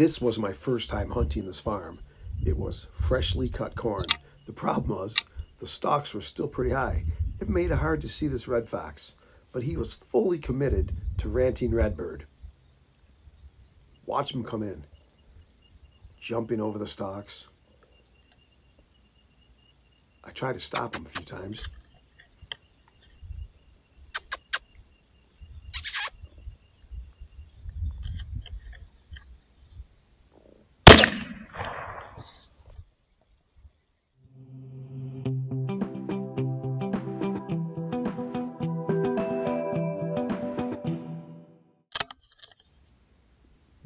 This was my first time hunting this farm. It was freshly cut corn. The problem was the stalks were still pretty high. It made it hard to see this red fox, but he was fully committed to ranting redbird. Watch him come in, jumping over the stalks. I tried to stop him a few times.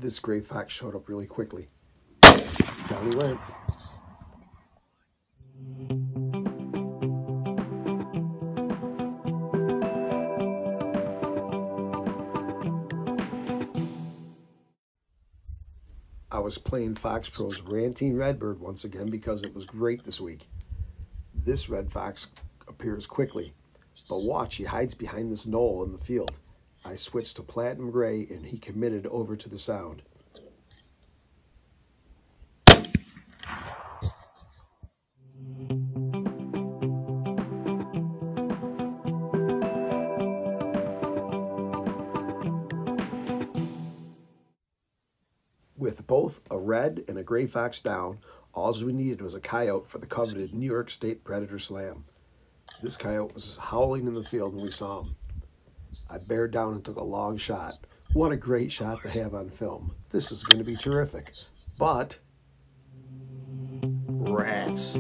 This gray fox showed up really quickly. Down he went. I was playing FOXPRO's Ranting Redbird once again because it was great this week. This red fox appears quickly, but watch, he hides behind this knoll in the field. I switched to Platinum Gray and he committed over to the sound. With both a red and a gray fox down, all we needed was a coyote for the coveted New York State Predator Slam. This coyote was howling in the field when we saw him. I bared down and took a long shot. What a great shot to have on film. This is going to be terrific. But, rats.